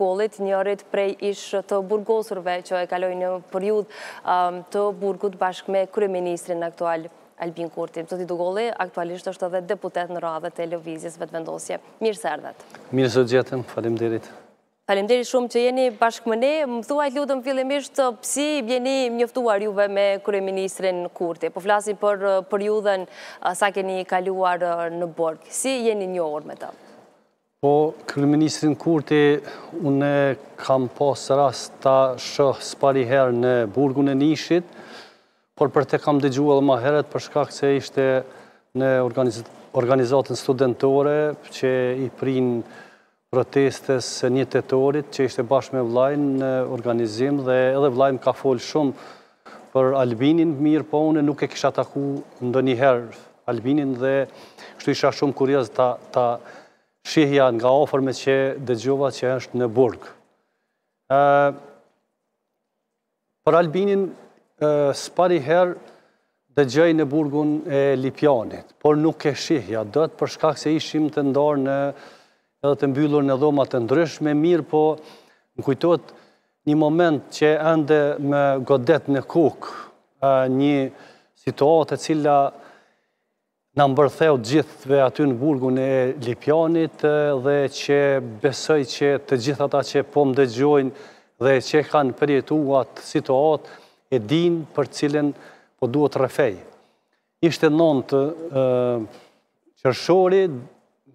gollit, njërit prej ish të burgosurve që e kaloi një periudhë të burgut bashkë me kryeministrin aktual Albin Kurti. Zoti Dugolli, aktualisht është edhe deputet në radhët e Lëvizjes Vetëvendosje. Mirë se erdhët. Mirë se ju gjetëm, faleminderit. Faleminderit shumë që jeni bashkë me ne. Më thuaj të lutem fillimisht se si jeni njoftuar ju me kryeministrin Kurti. Po flasim për periudhën sa keni kaluar në burg. Si jeni njohur me të? Po kryeministrin Kurti unë kam pas rast ta shoh së pari herë në burgun e Nishit, por për të kam dëgju edhe ma herët për shkak se ishte në organizatën studentore që i printe protestës së një tetorit që ishte bashkë me vllain në organizim dhe edhe vllai më ka fol shumë Për Albinin, mirëpo unë nuk e kisha taku ndonjëherë Albinin dhe kështu isha shumë kurioz ta, ta shihja nga afër meqë dëgjova që është në burg. E, për Albinin, e, së pari herë dëgjoj në burgun e Lipjanit, por nuk e shihja dot, për shkak se ishim të ndarë në Edhe të mbyllur në dhoma të ndryshme, mirëpo më kujtohet një moment që ende me godet në kokë, një situatë e cila na mbërtheu gjithve aty në burgun e Lipjanit dhe që besoj që të gjithë ata që po më dëgjojnë dhe që kanë përjetu atë situatë e dinë për cilën po du të rrëfej. Ishte nëntë qershori,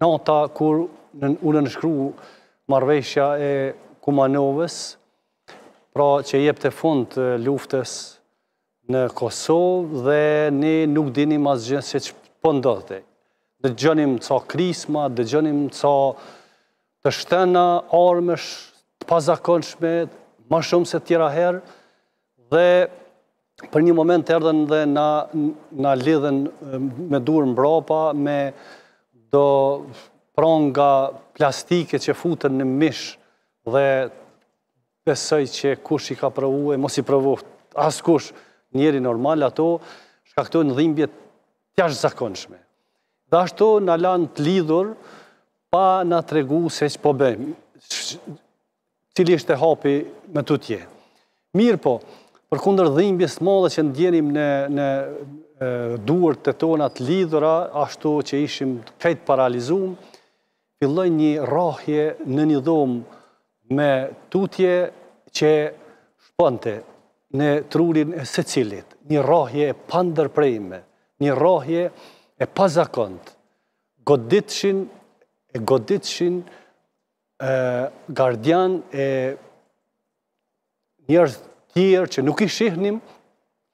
nata kur u nënshkru marrëveshja e Kumanovës, pra që i jepte fund luftës në Kosovë dhe ne nuk dinim asgjë se ç'po ndodhte. Po dëgjonim ca krisma, dëgjonim ca të shtena, armësh, të pazakonshme, ma shumë se tjera herë, dhe për një moment erdhën dhe na na lidhën me duar mbrapa me do pranga plastike që futen në mish dhe besoj që kush i ka provu e mos i provu askush njeri normal ato shkaktojnë dhimbje të jashtëzakonshme dhe ashtu na lanë të lidhur pa na tregu se ç'po bëjmë Cili ishte hapi më tutje? Mirëpo, përkundër dhimbjes së madhe që ndjenim në, në duart tona të lidhura, ashtu që ishim krejt të paralizum, filloi një rrahje në një dhomë më tutje që shponte në trurin e secilit, një rrahje e pandërpreme, një rrahje e pazakontë, goditshin e goditshin gardian e njerëz tjerë që nuk i shihnim,